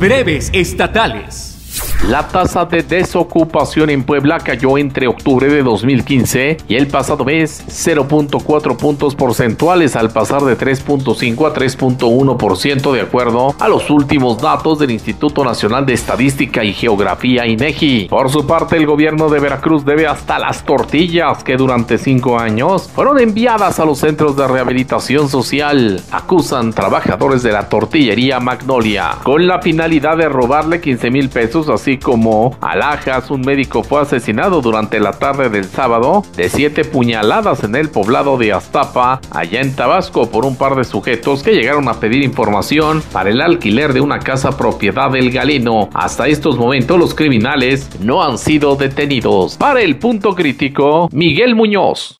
Breves estatales. La tasa de desocupación en Puebla cayó entre octubre de 2015 y el pasado mes 0.4 puntos porcentuales al pasar de 3.5 a 3.1% de acuerdo a los últimos datos del Instituto Nacional de Estadística y Geografía INEGI. Por su parte, el gobierno de Veracruz debe hasta las tortillas que durante cinco años fueron enviadas a los centros de rehabilitación social. Acusan trabajadores de la tortillería Magnolia con la finalidad de robarle 15 mil pesos así como Alhajas, un médico fue asesinado durante la tarde del sábado de siete puñaladas en el poblado de Aztapa, allá en Tabasco, por un par de sujetos que llegaron a pedir información para el alquiler de una casa propiedad del Galeno. Hasta estos momentos los criminales no han sido detenidos. Para el punto crítico, Miguel Muñoz.